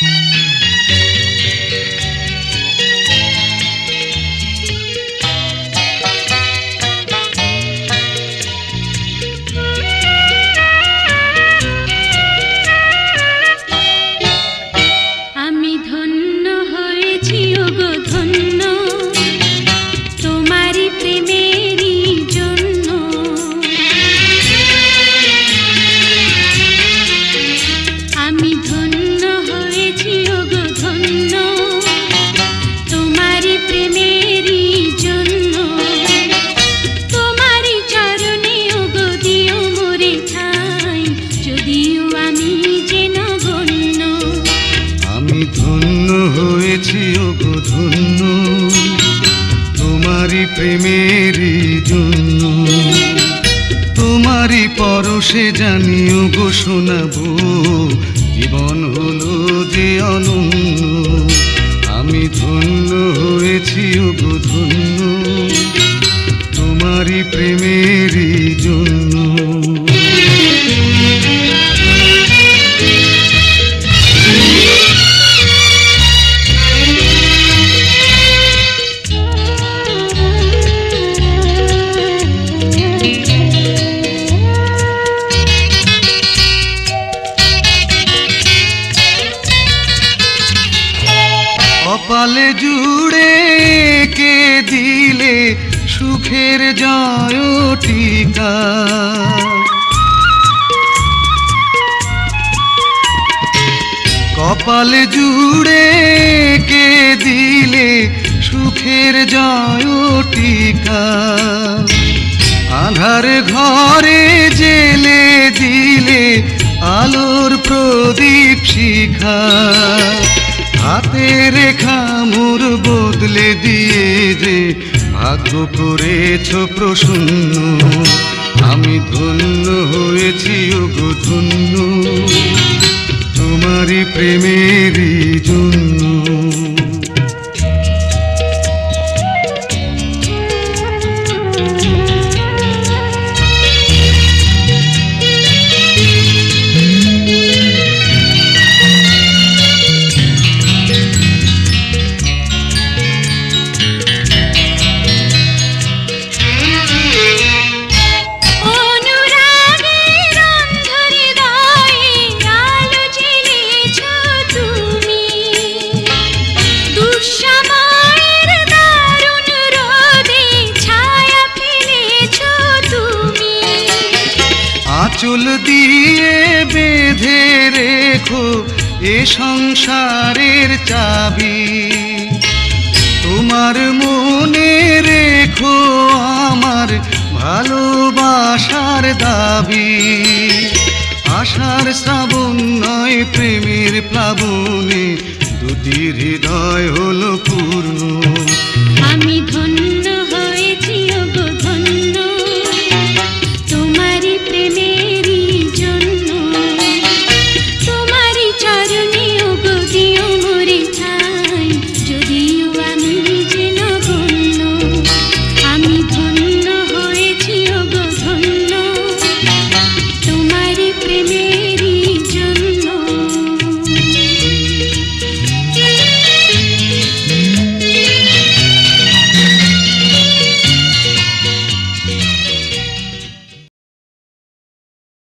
আমি ধন্য তোমারই প্রেমেরই জন্য। তোমারই পরশে জানিও গো শোনাবো, জীবন হলো যে অনন্য। আমি ধন্য হয়েছি ওগো ধন্য। তোমারই প্রেমেরই কপালে জুড়ে কে দিলে সুখের জয় টিকা কপালে জুড়ে কে দিলে সুখের জয় টিকা আধার ঘরে জেলে দিলে আলোর প্রদীপ শিখা। রেখা মোর বদলে দিয়ে যে ভাগ্য করেছ প্রসন্ন। আমি ধন্য হয়েছি, ওগো ধন্য। তোমারই প্রেমেরই জন্য আঁচল দিয়ে বেঁধে রেখো এ সংসারের চাবি। তোমার মনে রেখো আমার ভালোবাসার দাবি। আশার শ্রাবণ নয়, প্রেমের প্লাবনে দুটি হৃদয় হলো পূর্ণ।